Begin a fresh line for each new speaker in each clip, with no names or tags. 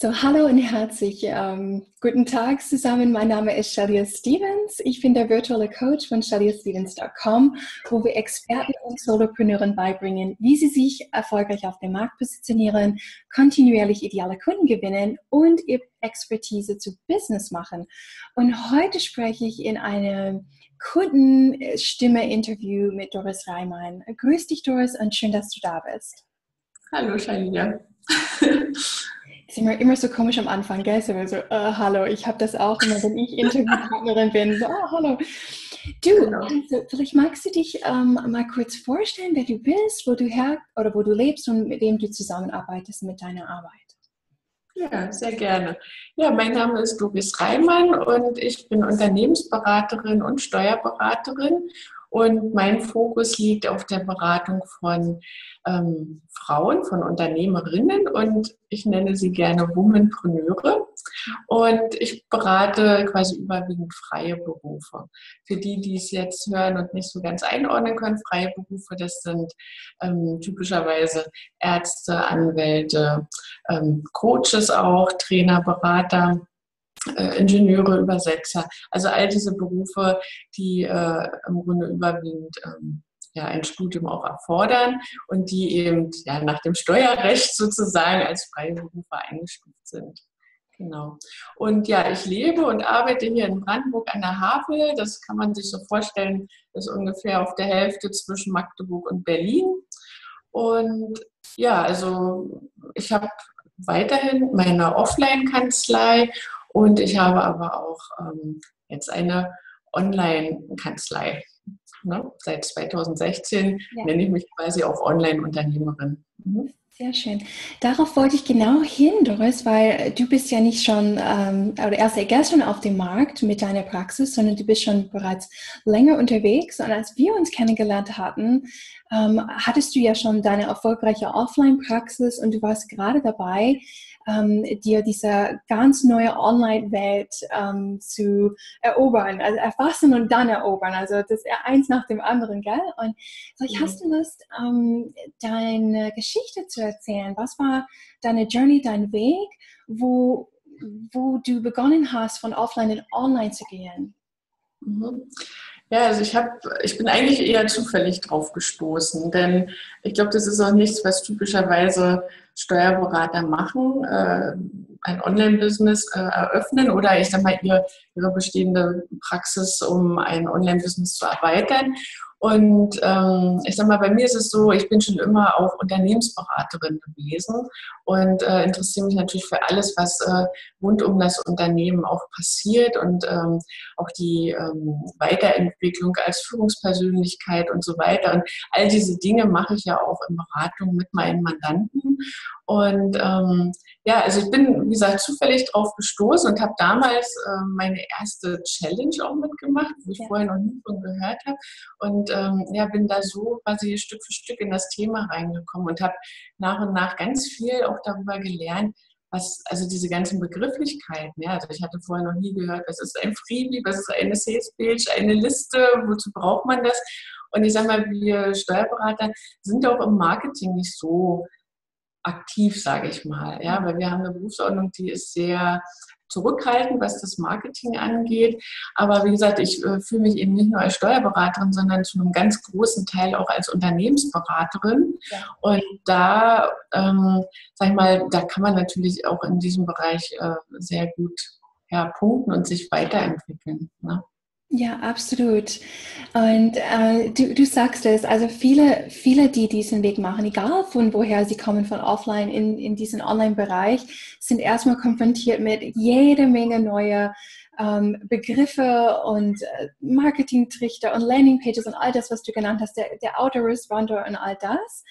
So, hallo und herzlich ähm, guten Tag zusammen. Mein Name ist Shadia Stevens. Ich bin der virtuelle Coach von shadiastevens.com, wo wir Experten und Solopreneuren beibringen, wie sie sich erfolgreich auf dem Markt positionieren, kontinuierlich ideale Kunden gewinnen und ihre Expertise zu Business machen. Und heute spreche ich in einem Kundenstimme-Interview mit Doris Reimann. Grüß dich, Doris, und schön, dass du da bist.
Hallo, Shadia.
ist immer, immer so komisch am Anfang, gell? So, so uh, hallo, ich habe das auch immer, wenn ich Interviewpartnerin bin. So, oh, hallo. Du, genau. also, vielleicht magst du dich ähm, mal kurz vorstellen, wer du bist, wo du her oder wo du lebst und mit wem du zusammenarbeitest mit deiner Arbeit.
Ja, sehr gerne. Ja, mein Name ist Doris Reimann und ich bin Unternehmensberaterin und Steuerberaterin und mein Fokus liegt auf der Beratung von ähm, Frauen, von Unternehmerinnen und ich nenne sie gerne Womanpreneure. Und ich berate quasi überwiegend freie Berufe. Für die, die es jetzt hören und nicht so ganz einordnen können, freie Berufe, das sind ähm, typischerweise Ärzte, Anwälte, ähm, Coaches auch, Trainer, Berater äh, Ingenieure, Übersetzer, also all diese Berufe, die äh, im Grunde überwiegend ähm, ja, ein Studium auch erfordern und die eben ja, nach dem Steuerrecht sozusagen als Freiberufe eingestuft sind. Genau. Und ja, ich lebe und arbeite hier in Brandenburg an der Havel. Das kann man sich so vorstellen, das ist ungefähr auf der Hälfte zwischen Magdeburg und Berlin. Und ja, also ich habe weiterhin meine Offline-Kanzlei und ich habe aber auch ähm, jetzt eine Online-Kanzlei. Ne? Seit 2016 ja. nenne ich mich quasi auch Online-Unternehmerin.
Mhm. Sehr schön. Darauf wollte ich genau hin, Doris, weil du bist ja nicht schon ähm, oder erst gestern auf dem Markt mit deiner Praxis, sondern du bist schon bereits länger unterwegs. Und als wir uns kennengelernt hatten, ähm, hattest du ja schon deine erfolgreiche Offline-Praxis und du warst gerade dabei, ähm, dir diese ganz neue Online-Welt ähm, zu erobern, also erfassen und dann erobern. Also das eins nach dem anderen, gell? Und vielleicht mhm. hast du Lust, ähm, deine Geschichte zu erzählen. Was war deine Journey, dein Weg, wo, wo du begonnen hast, von offline in online zu gehen?
Mhm. Ja, also ich habe, ich bin eigentlich eher zufällig drauf gestoßen, denn ich glaube, das ist auch nichts, was typischerweise Steuerberater machen, äh, ein Online-Business äh, eröffnen oder ich sag mal ihr, ihre bestehende Praxis, um ein Online-Business zu erweitern. Und ähm, ich sag mal, bei mir ist es so, ich bin schon immer auch Unternehmensberaterin gewesen und äh, interessiere mich natürlich für alles, was äh, rund um das Unternehmen auch passiert und ähm, auch die ähm, Weiterentwicklung als Führungspersönlichkeit und so weiter. Und all diese Dinge mache ich ja auch in Beratung mit meinen Mandanten. Und ähm, ja, also ich bin, wie gesagt, zufällig drauf gestoßen und habe damals äh, meine erste Challenge auch mitgemacht, wo ich ja. vorher noch nie von gehört habe. Und ähm, ja, bin da so quasi Stück für Stück in das Thema reingekommen und habe nach und nach ganz viel auch darüber gelernt, was, also diese ganzen Begrifflichkeiten, ja, also ich hatte vorher noch nie gehört, was ist ein Freebie, was ist eine Sales Page, eine Liste, wozu braucht man das? Und ich sage mal, wir Steuerberater sind auch im Marketing nicht so aktiv, sage ich mal. Ja, weil wir haben eine Berufsordnung, die ist sehr zurückhaltend, was das Marketing angeht. Aber wie gesagt, ich äh, fühle mich eben nicht nur als Steuerberaterin, sondern zu einem ganz großen Teil auch als Unternehmensberaterin. Ja. Und da, ähm, sag ich mal, da kann man natürlich auch in diesem Bereich äh, sehr gut ja, punkten und sich weiterentwickeln. Ne?
Ja, absolut. Und äh, du, du sagst es, also viele, viele, die diesen Weg machen, egal von woher sie kommen, von offline in, in diesen Online-Bereich, sind erstmal konfrontiert mit jede Menge neuer ähm, Begriffe und äh, Marketing-Trichter und Landing-Pages und all das, was du genannt hast, der, der Autoresponder und all das.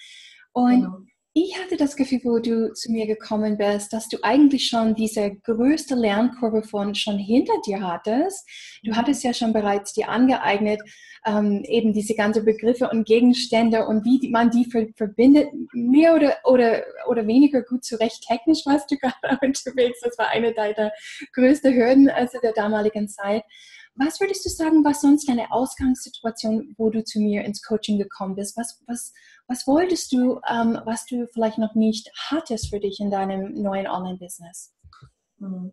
Und genau ich hatte das Gefühl, wo du zu mir gekommen bist, dass du eigentlich schon diese größte Lernkurve von schon hinter dir hattest. Du hattest ja schon bereits dir angeeignet, ähm, eben diese ganzen Begriffe und Gegenstände und wie man die verbindet, mehr oder, oder, oder weniger gut zurecht. Technisch warst du gerade unterwegs. Das war eine deiner größten Hürden also der damaligen Zeit. Was würdest du sagen, was sonst deine Ausgangssituation, wo du zu mir ins Coaching gekommen bist? Was, was, was wolltest du, ähm, was du vielleicht noch nicht hattest für dich in deinem neuen Online-Business?
Hm.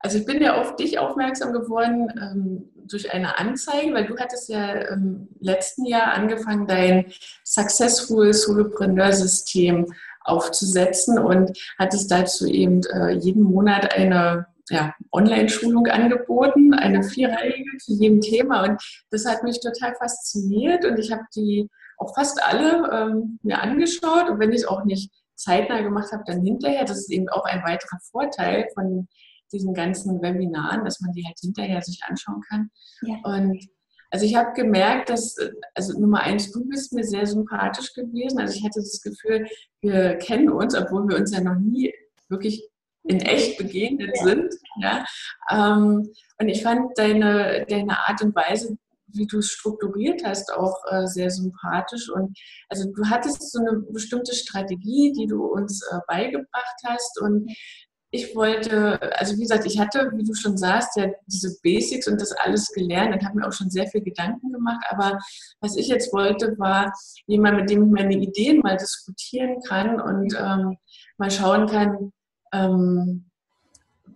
Also ich bin ja auf dich aufmerksam geworden ähm, durch eine Anzeige, weil du hattest ja im letzten Jahr angefangen, dein Successful Solopreneur System aufzusetzen und hattest dazu eben äh, jeden Monat eine ja, Online-Schulung angeboten, eine vierreilige zu jedem Thema. Und das hat mich total fasziniert und ich habe die auch fast alle ähm, mir angeschaut. Und wenn ich es auch nicht zeitnah gemacht habe, dann hinterher. Das ist eben auch ein weiterer Vorteil von diesen ganzen Webinaren, dass man die halt hinterher sich anschauen kann. Ja. Und also ich habe gemerkt, dass, also Nummer eins, du bist mir sehr sympathisch gewesen. Also ich hatte das Gefühl, wir kennen uns, obwohl wir uns ja noch nie wirklich in echt begegnet sind. Ja. Ähm, und ich fand deine, deine Art und Weise, wie du es strukturiert hast, auch äh, sehr sympathisch. Und also du hattest so eine bestimmte Strategie, die du uns äh, beigebracht hast. Und ich wollte, also wie gesagt, ich hatte, wie du schon sagst, ja diese Basics und das alles gelernt und habe mir auch schon sehr viel Gedanken gemacht. Aber was ich jetzt wollte, war jemand, mit dem ich meine Ideen mal diskutieren kann und ähm, mal schauen kann, ähm,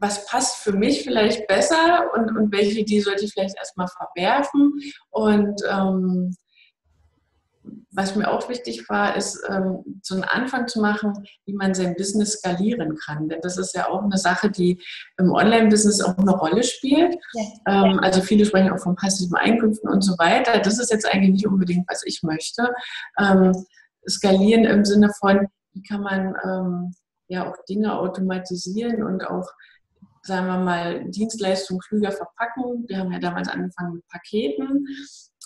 was passt für mich vielleicht besser und, und welche Idee sollte ich vielleicht erstmal verwerfen. Und ähm, was mir auch wichtig war, ist, ähm, so einen Anfang zu machen, wie man sein Business skalieren kann. Denn das ist ja auch eine Sache, die im Online-Business auch eine Rolle spielt. Ja. Ähm, also viele sprechen auch von passiven Einkünften und so weiter. Das ist jetzt eigentlich nicht unbedingt, was ich möchte. Ähm, skalieren im Sinne von, wie kann man ähm, ja auch Dinge automatisieren und auch sagen wir mal, Dienstleistungen klüger verpacken. Wir haben ja damals angefangen mit Paketen.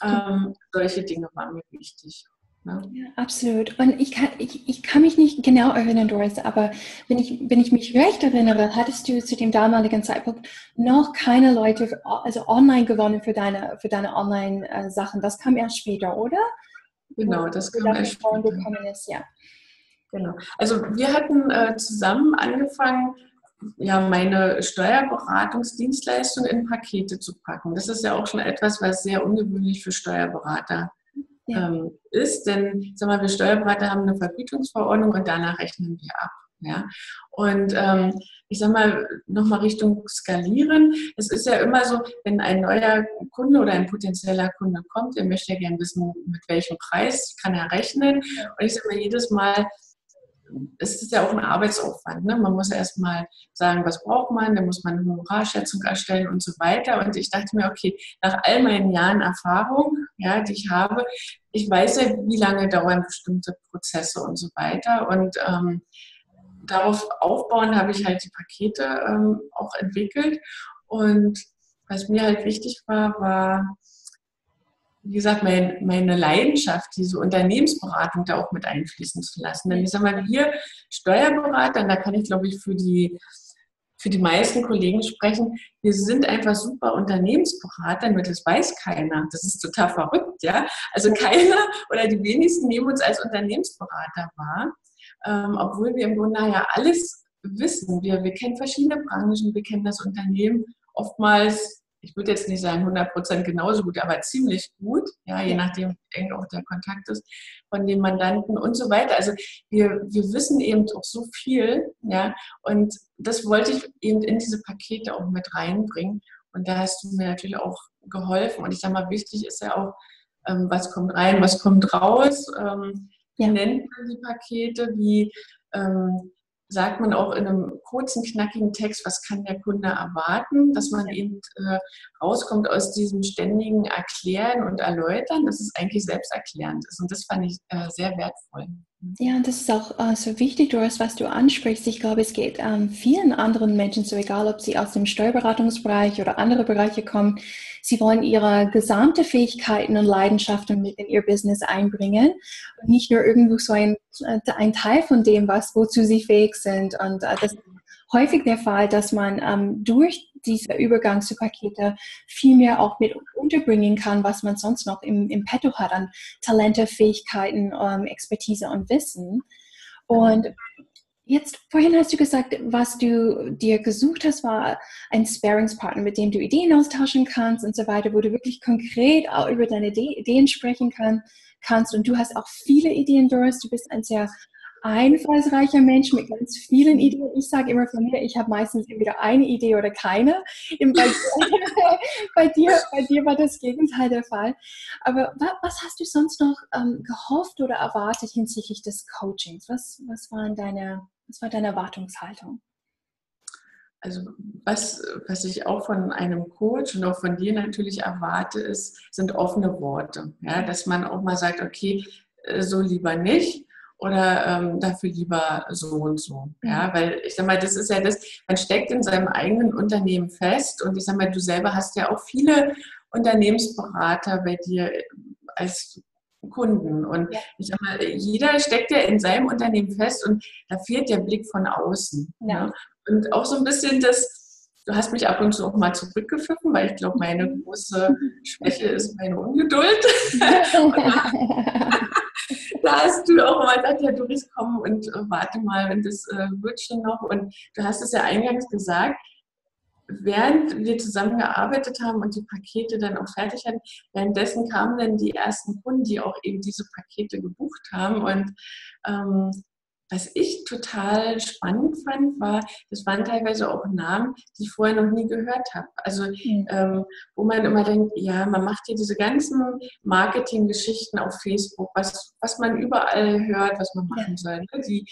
Ähm, solche Dinge waren mir wichtig.
Ne? Ja, absolut. Und ich kann, ich, ich kann mich nicht genau erinnern, Doris, aber wenn ich, wenn ich mich recht erinnere, hattest du zu dem damaligen Zeitpunkt noch keine Leute also online gewonnen für deine, für deine Online-Sachen. Das kam erst später, oder?
Genau, das kam erst später. Ist, ja. Genau. Also wir hatten äh, zusammen angefangen, ja, meine Steuerberatungsdienstleistung in Pakete zu packen. Das ist ja auch schon etwas, was sehr ungewöhnlich für Steuerberater ja. ähm, ist. Denn sag mal, wir Steuerberater haben eine Vergütungsverordnung und danach rechnen wir ab. Ja? Und ähm, ich sage mal, nochmal Richtung Skalieren. Es ist ja immer so, wenn ein neuer Kunde oder ein potenzieller Kunde kommt, der möchte ja gerne wissen, mit welchem Preis kann er rechnen. Und ich sage mal, jedes Mal es ist ja auch ein Arbeitsaufwand. Ne? Man muss ja erstmal sagen, was braucht man, dann muss man eine Honorarschätzung erstellen und so weiter. Und ich dachte mir, okay, nach all meinen Jahren Erfahrung, ja, die ich habe, ich weiß ja, wie lange dauern bestimmte Prozesse und so weiter. Und ähm, darauf aufbauen habe ich halt die Pakete ähm, auch entwickelt. Und was mir halt wichtig war, war, wie gesagt, mein, meine Leidenschaft, diese Unternehmensberatung da auch mit einfließen zu lassen. Denn ich sage mal, wir Steuerberater, da kann ich glaube ich für die, für die meisten Kollegen sprechen, wir sind einfach super Unternehmensberater, nur das weiß keiner. Das ist total verrückt, ja. Also keiner oder die wenigsten nehmen uns als Unternehmensberater wahr, ähm, obwohl wir im Grunde ja alles wissen. Wir, wir kennen verschiedene Branchen, wir kennen das Unternehmen oftmals ich würde jetzt nicht sagen 100 Prozent genauso gut, aber ziemlich gut, ja, je nachdem, wie eng auch der Kontakt ist von den Mandanten und so weiter. Also wir, wir wissen eben auch so viel, ja, und das wollte ich eben in diese Pakete auch mit reinbringen. Und da hast du mir natürlich auch geholfen. Und ich sage mal, wichtig ist ja auch, ähm, was kommt rein, was kommt raus. Ähm, ja. Wie nennt man die Pakete? Wie ähm, sagt man auch in einem kurzen, knackigen Text, was kann der Kunde erwarten, dass man eben äh, rauskommt aus diesem ständigen Erklären und Erläutern, dass es eigentlich selbsterklärend ist. Und das fand ich äh, sehr wertvoll.
Ja, und das ist auch äh, so wichtig, Doris, was du ansprichst. Ich glaube, es geht ähm, vielen anderen Menschen so, egal ob sie aus dem Steuerberatungsbereich oder andere Bereiche kommen, sie wollen ihre gesamte Fähigkeiten und Leidenschaften mit in ihr Business einbringen und nicht nur irgendwo so ein, äh, ein Teil von dem, was, wozu sie fähig sind. Und äh, das ist häufig der Fall, dass man ähm, durch diese Übergangspakete viel mehr auch mit unterbringen kann, was man sonst noch im, im Petto hat an Talente, Fähigkeiten, ähm, Expertise und Wissen. Und Jetzt, vorhin hast du gesagt, was du dir gesucht hast, war ein Sparingspartner, mit dem du Ideen austauschen kannst und so weiter, wo du wirklich konkret auch über deine Ideen sprechen kann, kannst. Und du hast auch viele Ideen, Doris. Du bist ein sehr einfallsreicher Mensch mit ganz vielen Ideen. Ich sage immer von mir, ich habe meistens entweder eine Idee oder keine. Bei, bei, dir, bei dir war das Gegenteil der Fall. Aber was hast du sonst noch ähm, gehofft oder erwartet hinsichtlich des Coachings? Was, was, waren deine, was war deine Erwartungshaltung?
Also was, was ich auch von einem Coach und auch von dir natürlich erwarte, ist, sind offene Worte. Ja, dass man auch mal sagt, okay, äh, so lieber nicht oder ähm, dafür lieber so und so. Ja, mhm. weil ich sag mal, das ist ja das, man steckt in seinem eigenen Unternehmen fest und ich sag mal, du selber hast ja auch viele Unternehmensberater bei dir als Kunden. Und ja. ich sag mal, jeder steckt ja in seinem Unternehmen fest und da fehlt der Blick von außen. Ja. Ne? Und auch so ein bisschen das, du hast mich ab und zu auch mal zurückgepfiffen, weil ich glaube, meine große Schwäche ist meine Ungeduld. da hast du auch mal gesagt, ja, Doris, komm und äh, warte mal, wenn das äh, wird schon noch. Und du hast es ja eingangs gesagt, während wir zusammengearbeitet haben und die Pakete dann auch fertig hatten, währenddessen kamen dann die ersten Kunden, die auch eben diese Pakete gebucht haben. Und ähm, was ich total spannend fand, war, das waren teilweise auch Namen, die ich vorher noch nie gehört habe. Also mhm. ähm, wo man immer denkt, ja, man macht hier diese ganzen Marketinggeschichten auf Facebook, was, was man überall hört, was man machen soll. Ne? Die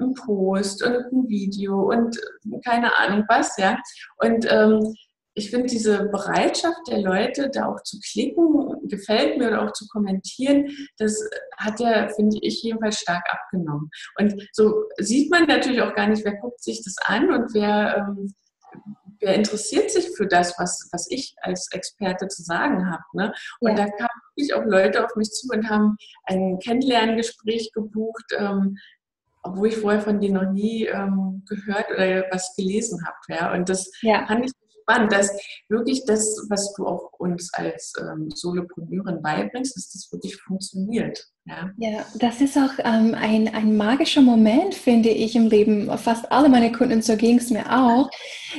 ein Post und ein Video und keine Ahnung was, ja. Und ähm, ich finde diese Bereitschaft der Leute, da auch zu klicken, gefällt mir oder auch zu kommentieren, das hat ja, finde ich, jedenfalls stark abgenommen. Und so sieht man natürlich auch gar nicht, wer guckt sich das an und wer, ähm, wer interessiert sich für das, was, was ich als Experte zu sagen habe. Ne? Und ja. da kamen wirklich auch Leute auf mich zu und haben ein Kennenlerngespräch gebucht, ähm, obwohl ich vorher von denen noch nie ähm, gehört oder was gelesen habe. Ja? Und das ja. fand ich spannend, dass wirklich das, was du auch uns als ähm, Solopreneurin beibringst, dass das wirklich funktioniert.
Ja, ja das ist auch ähm, ein, ein magischer Moment, finde ich, im Leben. Fast alle meine Kunden, so ging es mir auch.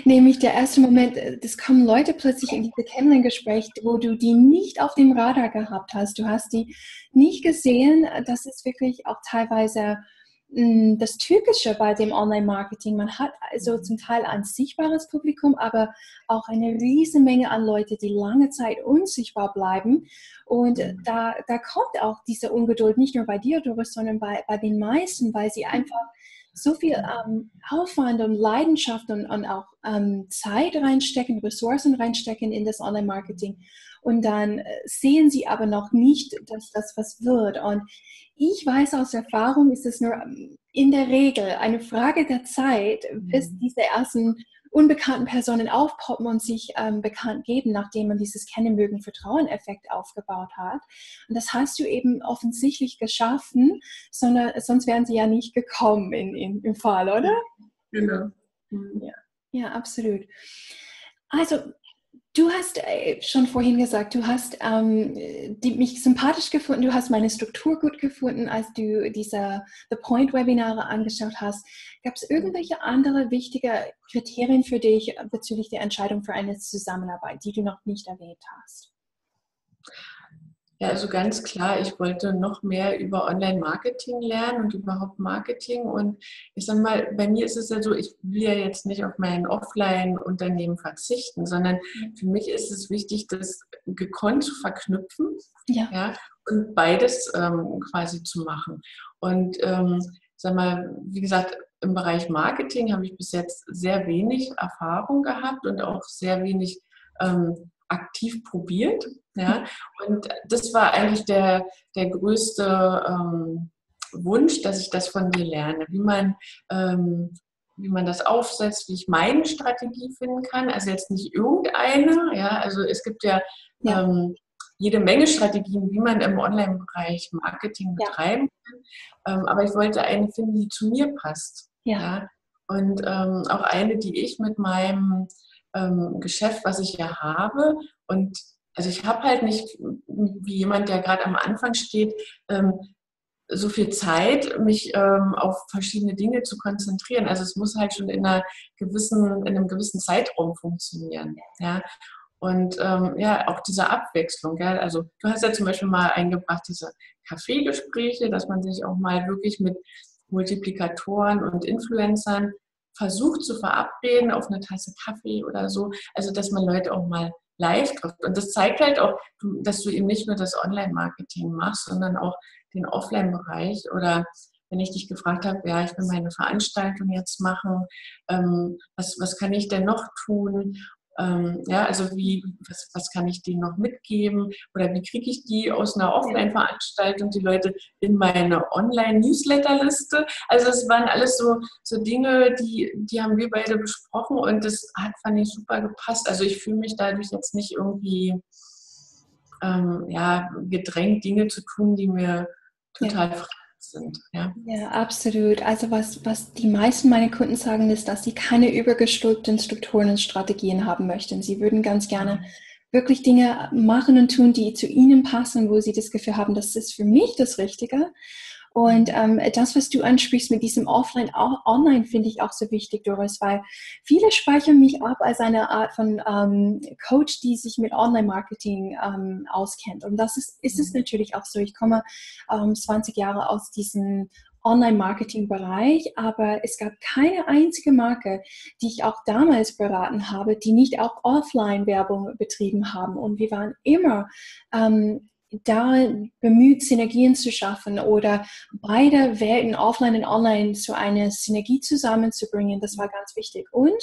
Nämlich der erste Moment, es kommen Leute plötzlich in diese Kennenlerngespräche, wo du die nicht auf dem Radar gehabt hast. Du hast die nicht gesehen. Das ist wirklich auch teilweise das Typische bei dem Online-Marketing. Man hat also zum Teil ein sichtbares Publikum, aber auch eine riesige Menge an Leute, die lange Zeit unsichtbar bleiben. Und mhm. da, da kommt auch diese Ungeduld nicht nur bei dir, Doris, sondern bei, bei den meisten, weil sie einfach so viel ähm, Aufwand und Leidenschaft und, und auch ähm, Zeit reinstecken, Ressourcen reinstecken in das Online-Marketing. Und dann äh, sehen sie aber noch nicht, dass das was wird. Und ich weiß aus Erfahrung, ist es nur ähm, in der Regel eine Frage der Zeit, bis mhm. diese ersten unbekannten Personen aufpoppen und sich ähm, bekannt geben, nachdem man dieses Kennenmögen Vertrauen-Effekt aufgebaut hat. Und das hast du eben offensichtlich geschaffen, sondern sonst wären sie ja nicht gekommen in, in, im Fall, oder?
Genau.
Ja, ja absolut. Also Du hast äh, schon vorhin gesagt, du hast ähm, die, mich sympathisch gefunden, du hast meine Struktur gut gefunden, als du diese The Point Webinare angeschaut hast. Gab es irgendwelche andere wichtige Kriterien für dich bezüglich der Entscheidung für eine Zusammenarbeit, die du noch nicht erwähnt hast?
Ja, also ganz klar, ich wollte noch mehr über Online-Marketing lernen und überhaupt Marketing. Und ich sage mal, bei mir ist es ja so, ich will ja jetzt nicht auf mein Offline-Unternehmen verzichten, sondern für mich ist es wichtig, das gekonnt zu verknüpfen ja. ja und beides ähm, quasi zu machen. Und ähm, sag mal, wie gesagt, im Bereich Marketing habe ich bis jetzt sehr wenig Erfahrung gehabt und auch sehr wenig ähm, aktiv probiert. Ja? Und das war eigentlich der, der größte ähm, Wunsch, dass ich das von dir lerne, wie man, ähm, wie man das aufsetzt, wie ich meine Strategie finden kann. Also jetzt nicht irgendeine, ja, also es gibt ja, ja. Ähm, jede Menge Strategien, wie man im Online-Bereich Marketing betreiben ja. kann. Ähm, aber ich wollte eine finden, die zu mir passt. Ja. ja? Und ähm, auch eine, die ich mit meinem ähm, Geschäft, was ich ja habe. Und also ich habe halt nicht, wie jemand, der gerade am Anfang steht, ähm, so viel Zeit, mich ähm, auf verschiedene Dinge zu konzentrieren. Also es muss halt schon in, einer gewissen, in einem gewissen Zeitraum funktionieren. Ja? Und ähm, ja, auch diese Abwechslung. Gell? Also du hast ja zum Beispiel mal eingebracht, diese Kaffeegespräche, dass man sich auch mal wirklich mit Multiplikatoren und Influencern versucht zu verabreden auf eine Tasse Kaffee oder so. Also, dass man Leute auch mal live trifft. Und das zeigt halt auch, dass du eben nicht nur das Online-Marketing machst, sondern auch den Offline-Bereich oder wenn ich dich gefragt habe, ja, ich will meine Veranstaltung jetzt machen, ähm, was, was kann ich denn noch tun? Ähm, ja, also wie, was, was kann ich denen noch mitgeben? Oder wie kriege ich die aus einer Offline-Veranstaltung, die Leute in meine Online-Newsletter-Liste? Also es waren alles so, so Dinge, die, die haben wir beide besprochen und das hat, fand ich, super gepasst. Also ich fühle mich dadurch jetzt nicht irgendwie ähm, ja, gedrängt, Dinge zu tun, die mir total ja sind. Ja,
ja absolut. Also was, was die meisten meiner Kunden sagen, ist, dass sie keine übergestülpten Strukturen und Strategien haben möchten. Sie würden ganz gerne mhm. wirklich Dinge machen und tun, die zu ihnen passen, wo sie das Gefühl haben, das ist für mich das Richtige. Und ähm, das, was du ansprichst mit diesem Offline, Online, finde ich auch so wichtig, Doris, weil viele speichern mich ab als eine Art von ähm, Coach, die sich mit Online-Marketing ähm, auskennt. Und das ist, ist es mhm. natürlich auch so. Ich komme 20 ähm, Jahre aus diesem Online-Marketing-Bereich, aber es gab keine einzige Marke, die ich auch damals beraten habe, die nicht auch Offline-Werbung betrieben haben. Und wir waren immer ähm, da bemüht, Synergien zu schaffen oder beide Welten, offline und online, zu einer Synergie zusammenzubringen. Das war ganz wichtig. Und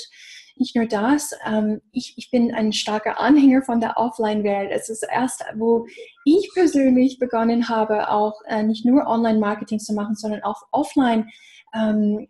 nicht nur das, ähm, ich, ich bin ein starker Anhänger von der Offline-Welt. Es ist erst, wo ich persönlich begonnen habe, auch äh, nicht nur Online-Marketing zu machen, sondern auch offline ähm,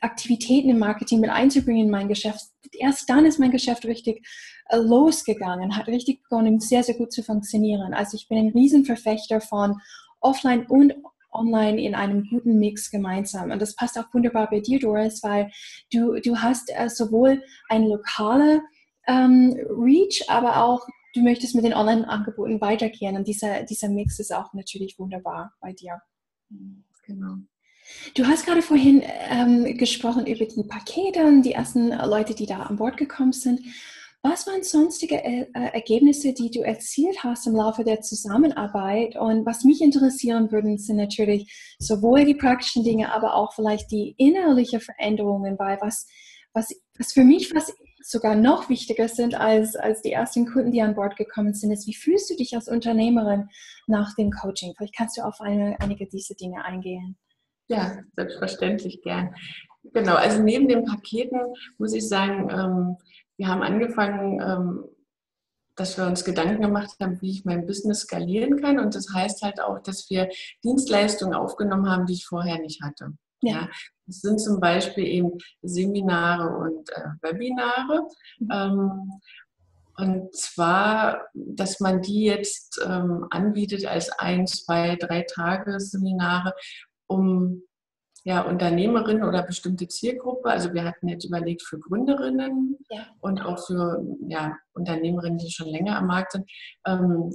Aktivitäten im Marketing mit einzubringen in mein Geschäft. Erst dann ist mein Geschäft richtig losgegangen, hat richtig begonnen, sehr, sehr gut zu funktionieren. Also ich bin ein Riesenverfechter von Offline und Online in einem guten Mix gemeinsam. Und das passt auch wunderbar bei dir, Doris, weil du, du hast äh, sowohl ein lokale ähm, Reach, aber auch du möchtest mit den Online-Angeboten weitergehen. Und dieser, dieser Mix ist auch natürlich wunderbar bei dir. Genau. Du hast gerade vorhin ähm, gesprochen über die Pakete, die ersten Leute, die da an Bord gekommen sind. Was waren sonstige äh, Ergebnisse, die du erzielt hast im Laufe der Zusammenarbeit? Und was mich interessieren würde, sind natürlich sowohl die praktischen Dinge, aber auch vielleicht die innerlichen Veränderungen, weil was, was, was für mich was sogar noch wichtiger sind als, als die ersten Kunden, die an Bord gekommen sind, ist, wie fühlst du dich als Unternehmerin nach dem Coaching? Vielleicht kannst du auf eine, einige dieser Dinge eingehen.
Ja, selbstverständlich gern. Genau, also neben den Paketen muss ich sagen, ähm, wir haben angefangen, ähm, dass wir uns Gedanken gemacht haben, wie ich mein Business skalieren kann. Und das heißt halt auch, dass wir Dienstleistungen aufgenommen haben, die ich vorher nicht hatte. Ja. das sind zum Beispiel eben Seminare und äh, Webinare. Mhm. Ähm, und zwar, dass man die jetzt ähm, anbietet als ein, zwei, drei Tage Seminare, um ja, Unternehmerinnen oder bestimmte Zielgruppe. Also wir hatten jetzt überlegt für Gründerinnen ja. und auch für ja, Unternehmerinnen, die schon länger am Markt sind, ähm,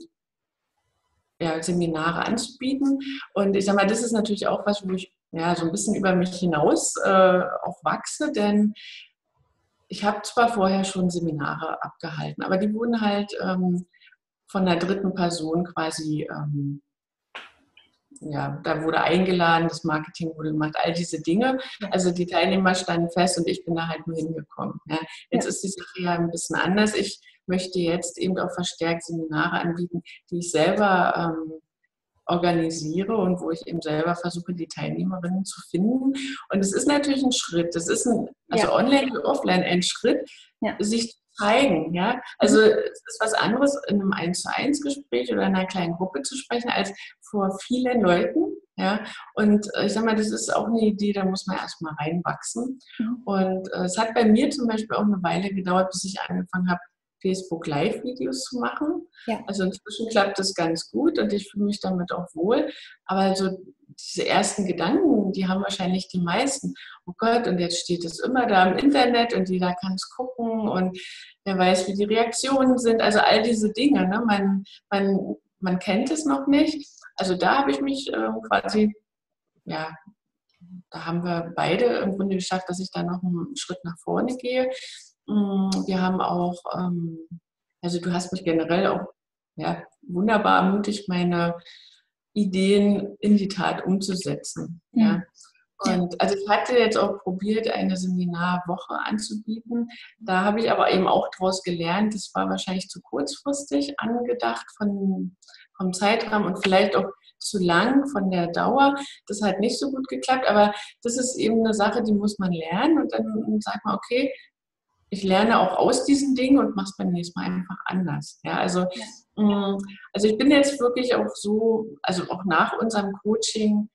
ja, Seminare anzubieten. Und ich sage mal, das ist natürlich auch was, wo ich ja, so ein bisschen über mich hinaus äh, auch wachse, denn ich habe zwar vorher schon Seminare abgehalten, aber die wurden halt ähm, von der dritten Person quasi ähm, ja, da wurde eingeladen, das Marketing wurde gemacht, all diese Dinge. Also die Teilnehmer standen fest und ich bin da halt nur hingekommen. Ja. Jetzt ja. ist die Sache ja ein bisschen anders. Ich möchte jetzt eben auch verstärkt Seminare anbieten, die ich selber ähm, organisiere und wo ich eben selber versuche, die Teilnehmerinnen zu finden. Und es ist natürlich ein Schritt. Das ist ein, also ja. online wie offline ein Schritt, sich zeigen. Ja? Also mhm. es ist was anderes, in einem 1 zu 1 Gespräch oder in einer kleinen Gruppe zu sprechen, als vor vielen Leuten. Ja? Und äh, ich sage mal, das ist auch eine Idee, da muss man erstmal reinwachsen. Mhm. Und äh, es hat bei mir zum Beispiel auch eine Weile gedauert, bis ich angefangen habe, Facebook Live-Videos zu machen. Ja. Also inzwischen klappt das ganz gut und ich fühle mich damit auch wohl. Aber also diese ersten Gedanken, die haben wahrscheinlich die meisten. Oh Gott, und jetzt steht es immer da im Internet und jeder kann es gucken und wer weiß, wie die Reaktionen sind. Also all diese Dinge. Ne? Man, man, man kennt es noch nicht. Also da habe ich mich äh, quasi, ja, da haben wir beide im Grunde geschafft, dass ich da noch einen Schritt nach vorne gehe. Mm, wir haben auch, ähm, also du hast mich generell auch ja, wunderbar ermutigt, meine Ideen in die Tat umzusetzen. Ja. Und also ich hatte jetzt auch probiert, eine Seminarwoche anzubieten. Da habe ich aber eben auch daraus gelernt, das war wahrscheinlich zu kurzfristig angedacht von, vom Zeitrahmen und vielleicht auch zu lang von der Dauer. Das hat nicht so gut geklappt, aber das ist eben eine Sache, die muss man lernen und dann sagt man, okay, ich lerne auch aus diesen Dingen und mache es beim nächsten Mal einfach anders. Ja, also, ja. Mm, also ich bin jetzt wirklich auch so, also auch nach unserem Coaching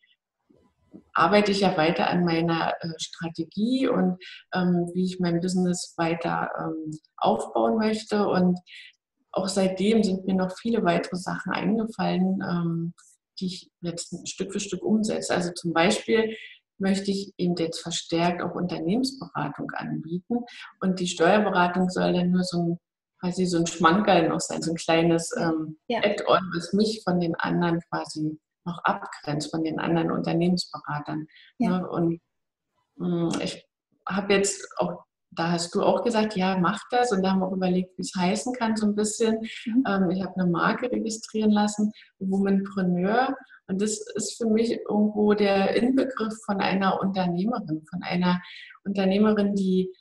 arbeite ich ja weiter an meiner äh, Strategie und ähm, wie ich mein Business weiter ähm, aufbauen möchte. Und auch seitdem sind mir noch viele weitere Sachen eingefallen, ähm, die ich jetzt Stück für Stück umsetze. Also zum Beispiel möchte ich eben jetzt verstärkt auch Unternehmensberatung anbieten. Und die Steuerberatung soll dann nur so ein, quasi so ein Schmankerl noch sein, so ein kleines ähm, ja. Add-on, was mich von den anderen quasi noch abgrenzt, von den anderen Unternehmensberatern. Ja. Ne? Und mh, hm, ich habe jetzt auch da hast du auch gesagt, ja, mach das. Und da haben wir auch überlegt, wie es heißen kann, so ein bisschen. Mhm. Ähm, ich habe eine Marke registrieren lassen, Womanpreneur. Und das ist für mich irgendwo der Inbegriff von einer Unternehmerin, von einer Unternehmerin, die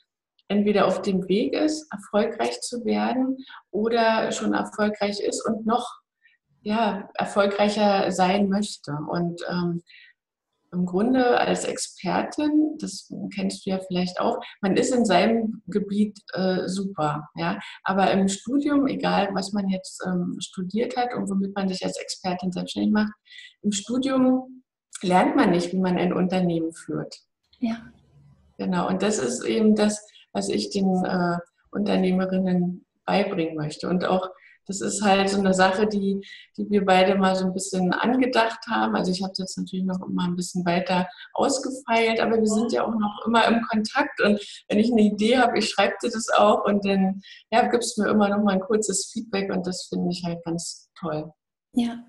entweder auf dem Weg ist, erfolgreich zu werden oder schon erfolgreich ist und noch ja, erfolgreicher sein möchte. Und ähm, im Grunde als Expertin, das kennst du ja vielleicht auch, man ist in seinem Gebiet äh, super, ja. Aber im Studium, egal was man jetzt ähm, studiert hat und womit man sich als Expertin selbstständig macht, im Studium lernt man nicht, wie man ein Unternehmen führt.
Ja.
Genau. Und das ist eben das, was ich den äh, Unternehmerinnen beibringen möchte. Und auch das ist halt so eine Sache, die, die wir beide mal so ein bisschen angedacht haben. Also ich habe jetzt natürlich noch immer ein bisschen weiter ausgefeilt, aber wir sind ja auch noch immer im Kontakt. Und wenn ich eine Idee habe, ich schreibe dir das auch und dann ja, gibst du mir immer noch mal ein kurzes Feedback und das finde ich halt ganz toll.
Ja,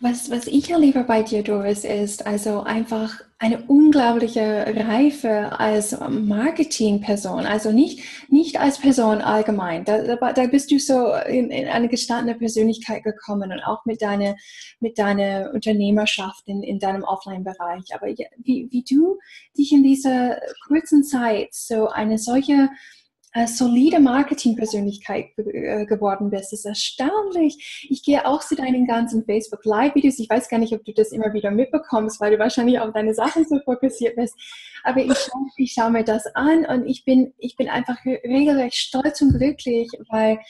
was, was ich erlebe bei dir, Doris, ist also einfach eine unglaubliche Reife als Marketingperson, also nicht, nicht als Person allgemein. Da, da bist du so in, in, eine gestandene Persönlichkeit gekommen und auch mit deiner, mit deiner Unternehmerschaft in, in deinem Offline-Bereich. Aber wie, wie du dich in dieser kurzen Zeit so eine solche solide Marketingpersönlichkeit äh, geworden bist. Das ist erstaunlich. Ich gehe auch zu deinen ganzen Facebook Live-Videos. Ich weiß gar nicht, ob du das immer wieder mitbekommst, weil du wahrscheinlich auf deine Sachen so fokussiert bist. Aber ich schaue, ich schaue mir das an und ich bin, ich bin einfach regelrecht stolz und glücklich, weil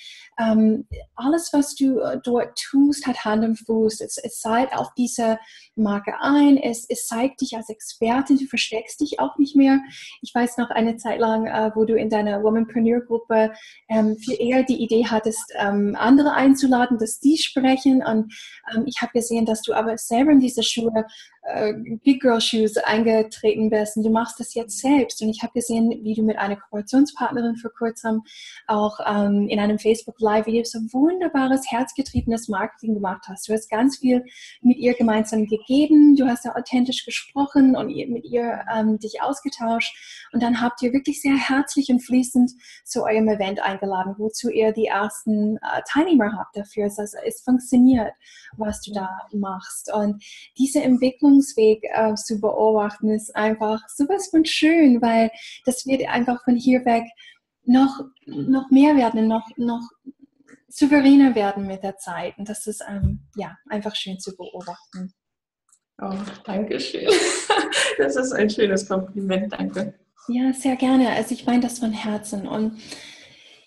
ähm, alles, was du äh, dort tust, hat Hand und Fuß. Es, es zahlt auf diese Marke ein. Es, es zeigt dich als Expertin. Du versteckst dich auch nicht mehr. Ich weiß noch eine Zeit lang, äh, wo du in deiner Womanpreneur-Gruppe ähm, viel eher die Idee hattest, ähm, andere einzuladen, dass die sprechen. Und ähm, ich habe gesehen, dass du aber selber in diese Schuhe äh, Big Girl Shoes eingetreten bist und du machst das jetzt selbst. Und ich habe gesehen, wie du mit einer Kooperationspartnerin vor kurzem auch ähm, in einem Facebook Live Video so wunderbares, herzgetriebenes Marketing gemacht hast. Du hast ganz viel mit ihr gemeinsam gegeben, du hast ja authentisch gesprochen und mit ihr ähm, dich ausgetauscht und dann habt ihr wirklich sehr herzlich und fließend zu eurem Event eingeladen, wozu ihr die ersten äh, Teilnehmer habt dafür. Also es funktioniert, was du da machst. Und diese Entwicklung Entwicklungsweg äh, zu beobachten, ist einfach sowas von schön, weil das wird einfach von hier weg noch, noch mehr werden, noch, noch souveräner werden mit der Zeit. Und das ist ähm, ja, einfach schön zu beobachten.
Oh, danke schön. Das ist ein schönes Kompliment, danke.
Ja, sehr gerne. Also ich meine das von Herzen. Und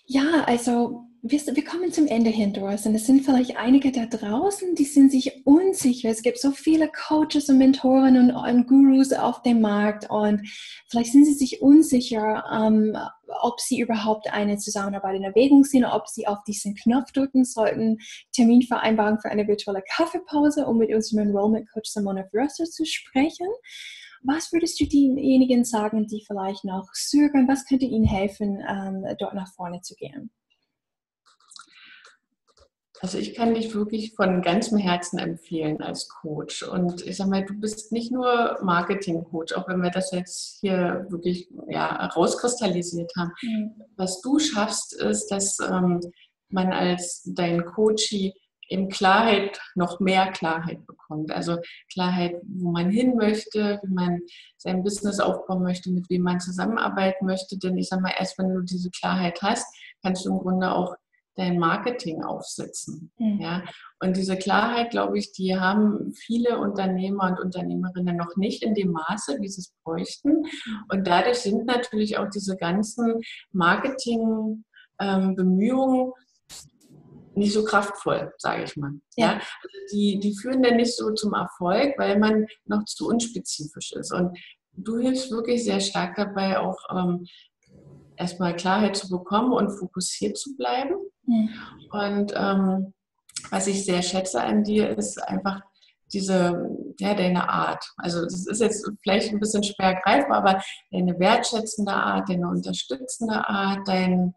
ja, also wir, kommen zum Ende hin, Doris, und es sind vielleicht einige da draußen, die sind sich unsicher. Es gibt so viele Coaches und Mentoren und, und Gurus auf dem Markt und vielleicht sind sie sich unsicher, ähm, ob sie überhaupt eine Zusammenarbeit in Erwägung ziehen, ob sie auf diesen Knopf drücken sollten, Terminvereinbarung für eine virtuelle Kaffeepause, um mit unserem Enrollment Coach Simona Förster zu sprechen. Was würdest du denjenigen sagen, die vielleicht noch zögern? Was könnte ihnen helfen, ähm, dort nach vorne zu gehen?
Also ich kann dich wirklich von ganzem Herzen empfehlen als Coach. Und ich sage mal, du bist nicht nur Marketing-Coach, auch wenn wir das jetzt hier wirklich ja, rauskristallisiert haben. Mhm. Was du schaffst, ist, dass ähm, man als dein Coachie eben Klarheit, noch mehr Klarheit bekommt bekommt. Also Klarheit, wo man hin möchte, wie man sein Business aufbauen möchte, mit wem man zusammenarbeiten möchte. Denn ich sage mal, erst wenn du diese Klarheit hast, kannst du im Grunde auch dein Marketing aufsetzen. Mhm. Ja? Und diese Klarheit, glaube ich, die haben viele Unternehmer und Unternehmerinnen noch nicht in dem Maße, wie sie es bräuchten. Und dadurch sind natürlich auch diese ganzen Marketing-Bemühungen ähm, nicht so kraftvoll, sage ich mal. Ja. ja. Also die, die führen dann nicht so zum Erfolg, weil man noch zu unspezifisch ist. Und du hilfst wirklich sehr stark dabei, auch ähm, erstmal Klarheit zu bekommen und fokussiert zu bleiben. Mhm. Und ähm, was ich sehr schätze an dir, ist einfach diese, ja, deine Art. Also das ist jetzt vielleicht ein bisschen schwer greifbar, aber deine wertschätzende Art, deine unterstützende Art, dein,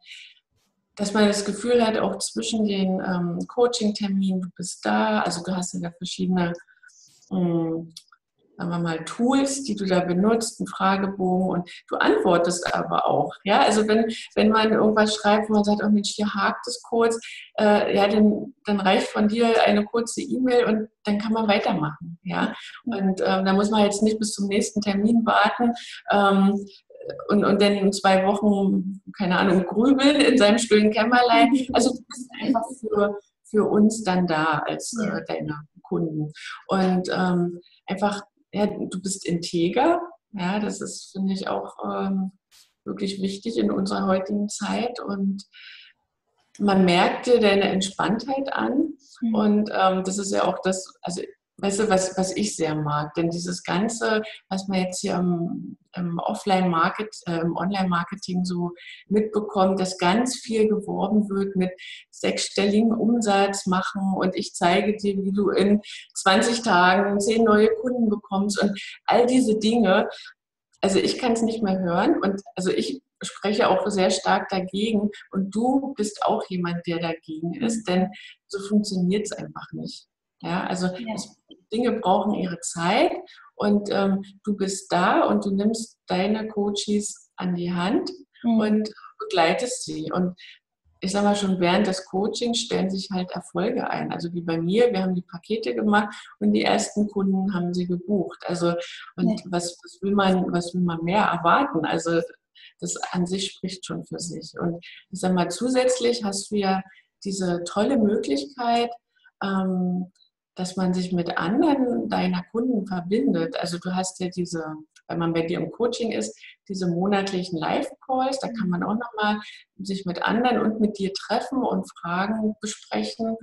dass man das Gefühl hat, auch zwischen den ähm, Coaching-Terminen, du bist da, also du hast ja verschiedene ähm, sagen wir mal, Tools, die du da benutzt, einen Fragebogen und du antwortest aber auch. Ja, also wenn, wenn man irgendwas schreibt, wo man sagt, oh Mensch, hier hakt es kurz, äh, ja, dann, dann reicht von dir eine kurze E-Mail und dann kann man weitermachen. Ja, und ähm, da muss man jetzt nicht bis zum nächsten Termin warten. Ähm, und, und dann in zwei Wochen, keine Ahnung, grübeln in seinem stillen Kämmerlein. Also du bist einfach für, für uns dann da als äh, deine Kunden. Und ähm, einfach ja, du bist integer. Ja, das ist, finde ich, auch ähm, wirklich wichtig in unserer heutigen Zeit. Und man merkt dir deine Entspanntheit an. Mhm. Und ähm, das ist ja auch das, also weißt du, was, was ich sehr mag. Denn dieses Ganze, was man jetzt hier im, im Offline-Market, äh, im Online-Marketing so mitbekommt, dass ganz viel geworben wird mit sechsstelligen Umsatz machen und ich zeige dir, wie du in 20 Tagen zehn neue Kunden bekommst und all diese Dinge. Also ich kann es nicht mehr hören und also ich spreche auch sehr stark dagegen und du bist auch jemand, der dagegen ist, denn so funktioniert es einfach nicht. Ja, also ja. Dinge brauchen ihre Zeit und ähm, du bist da und du nimmst deine Coaches an die Hand mhm. und begleitest sie. Und ich sage mal schon, während des Coachings stellen sich halt Erfolge ein. Also wie bei mir, wir haben die Pakete gemacht und die ersten Kunden haben sie gebucht. Also und ja. was, was, will man, was will man mehr erwarten? Also das an sich spricht schon für sich. Und ich sage mal, zusätzlich hast du ja diese tolle Möglichkeit, ähm, dass man sich mit anderen deiner Kunden verbindet. Also du hast ja diese, wenn man bei dir im Coaching ist, diese monatlichen Live-Calls, da kann man auch nochmal sich mit anderen und mit dir treffen und Fragen besprechen.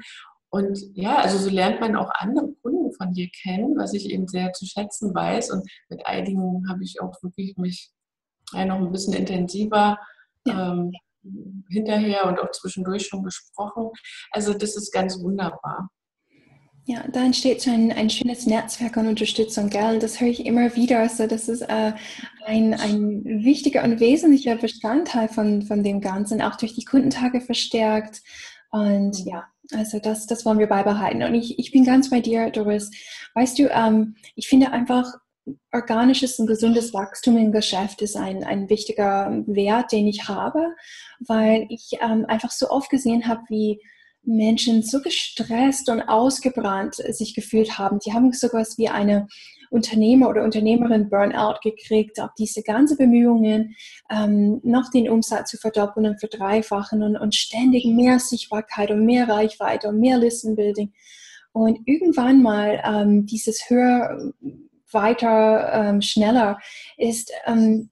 Und ja, also so lernt man auch andere Kunden von dir kennen, was ich eben sehr zu schätzen weiß. Und mit einigen habe ich auch wirklich mich ja, noch ein bisschen intensiver ja. ähm, hinterher und auch zwischendurch schon besprochen. Also das ist ganz wunderbar.
Ja, da entsteht so ein, ein schönes Netzwerk an Unterstützung, gell? Das höre ich immer wieder. Also das ist äh, ein, ein wichtiger und wesentlicher Bestandteil von, von dem Ganzen, auch durch die Kundentage verstärkt. Und ja, also das, das wollen wir beibehalten. Und ich, ich bin ganz bei dir, Doris. Weißt du, ähm, ich finde einfach, organisches und gesundes Wachstum im Geschäft ist ein, ein wichtiger Wert, den ich habe, weil ich ähm, einfach so oft gesehen habe, wie Menschen so gestresst und ausgebrannt sich gefühlt haben. Die haben sogar wie eine Unternehmer oder Unternehmerin Burnout gekriegt, auch diese ganzen Bemühungen, ähm, noch den Umsatz zu verdoppeln und verdreifachen und, und ständig mehr Sichtbarkeit und mehr Reichweite und mehr Listenbuilding. Und irgendwann mal ähm, dieses höher, weiter, ähm, schneller ist ähm,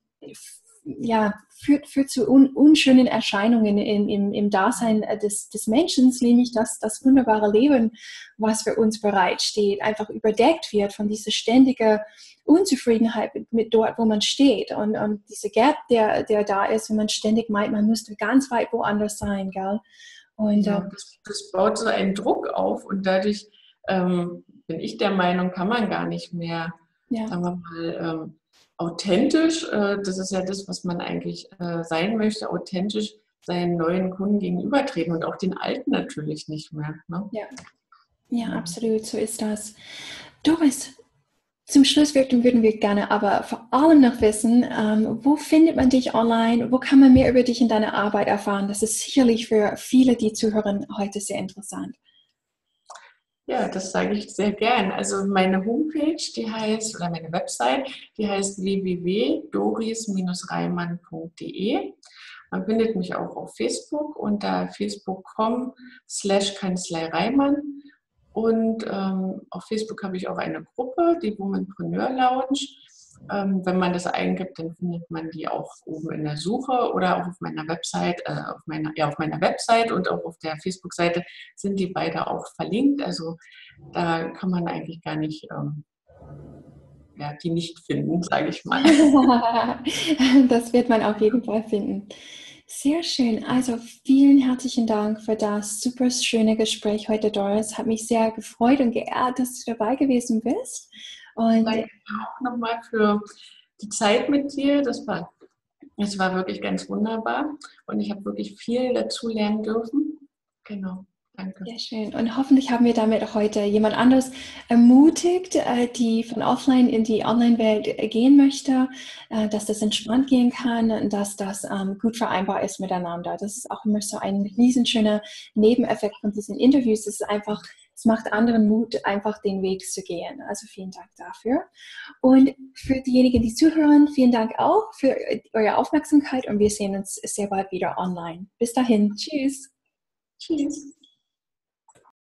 ja führt, führt zu un, unschönen Erscheinungen in, im, im Dasein des, des Menschen, nämlich dass das wunderbare Leben, was für uns bereitsteht, einfach überdeckt wird von dieser ständigen Unzufriedenheit mit, mit, dort, wo man steht und, und diese Gap, der, der da ist, wenn man ständig meint, man müsste ganz weit woanders sein, gell?
Und, ja, ähm, das, das, baut so einen Druck auf und dadurch ähm, bin ich der Meinung, kann man gar nicht mehr, ja. sagen wir mal, ähm, authentisch, äh, das ist ja das, was man eigentlich äh, sein möchte, authentisch seinen neuen Kunden gegenübertreten und auch den alten natürlich nicht mehr. Ne?
Ja. ja, absolut, so ist das. Doris, zum Schluss würden wir gerne aber vor allem noch wissen, ähm, wo findet man dich online, wo kann man mehr über dich und deine Arbeit erfahren? Das ist sicherlich für viele, die zuhören, heute sehr interessant.
Ja, das sage ich sehr gern. Also meine Homepage, die heißt, oder meine Website, die heißt www.doris-reimann.de. Man findet mich auch auf Facebook unter facebook.com slash Kanzlei Reimann. Und ähm, auf Facebook habe ich auch eine Gruppe, die Womanpreneur Lounge. Ähm, wenn man das eingibt, dann findet man die auch oben in der Suche oder auch auf meiner Website, äh, auf meiner, ja, auf meiner Website und auch auf der Facebook-Seite sind die beide auch verlinkt. Also da kann man eigentlich gar nicht ähm, ja, die nicht finden, sage ich mal.
das wird man auf jeden Fall finden. Sehr schön. Also vielen herzlichen Dank für das super schöne Gespräch heute, Doris. Hat mich sehr gefreut und geehrt, dass du dabei gewesen bist.
Und Danke auch nochmal für die Zeit mit dir. Das war, das war wirklich ganz wunderbar und ich habe wirklich viel dazu lernen dürfen. Genau. Danke.
Sehr schön. Und hoffentlich haben wir damit heute jemand anderes ermutigt, äh, die von offline in die Online-Welt gehen möchte, äh, dass das entspannt gehen kann dass das ähm, gut vereinbar ist miteinander. Das ist auch immer so ein riesenschöner Nebeneffekt von diesen Interviews. Es ist einfach es macht anderen Mut, einfach den Weg zu gehen. Also vielen Dank dafür. Und für diejenigen, die zuhören, vielen Dank auch für eure Aufmerksamkeit und wir sehen uns sehr bald wieder online. Bis dahin. Tschüss. Tschüss.